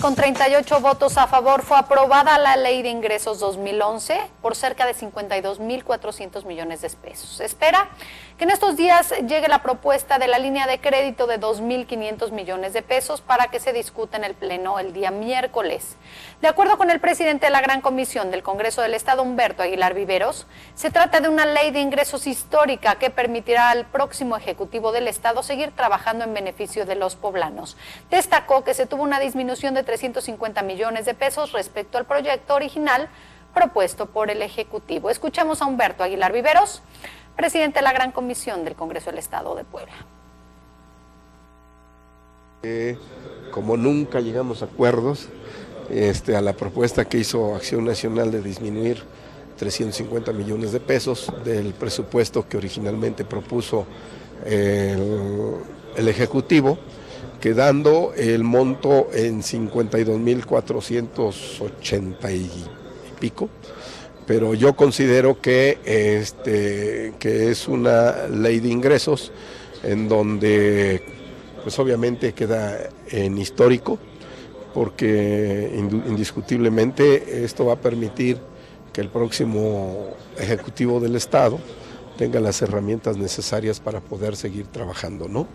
Con 38 votos a favor fue aprobada la Ley de Ingresos 2011 por cerca de 52.400 millones de pesos. Espera que en estos días llegue la propuesta de la línea de crédito de 2.500 millones de pesos para que se discuta en el Pleno el día miércoles. De acuerdo con el presidente de la Gran Comisión del Congreso del Estado, Humberto Aguilar Viveros, se trata de una ley de ingresos histórica que permitirá al próximo Ejecutivo del Estado seguir trabajando en beneficio de los poblanos. Destacó que se tuvo una disminución de 350 millones de pesos respecto al proyecto original propuesto por el Ejecutivo. Escuchamos a Humberto Aguilar Viveros, presidente de la Gran Comisión del Congreso del Estado de Puebla. como nunca llegamos a acuerdos este, a la propuesta que hizo Acción Nacional de disminuir 350 millones de pesos del presupuesto que originalmente propuso el Ejecutivo, quedando el monto en 52.480 y pico, pero yo considero que, este, que es una ley de ingresos en donde pues obviamente queda en histórico, porque indiscutiblemente esto va a permitir que el próximo Ejecutivo del Estado tenga las herramientas necesarias para poder seguir trabajando, ¿no?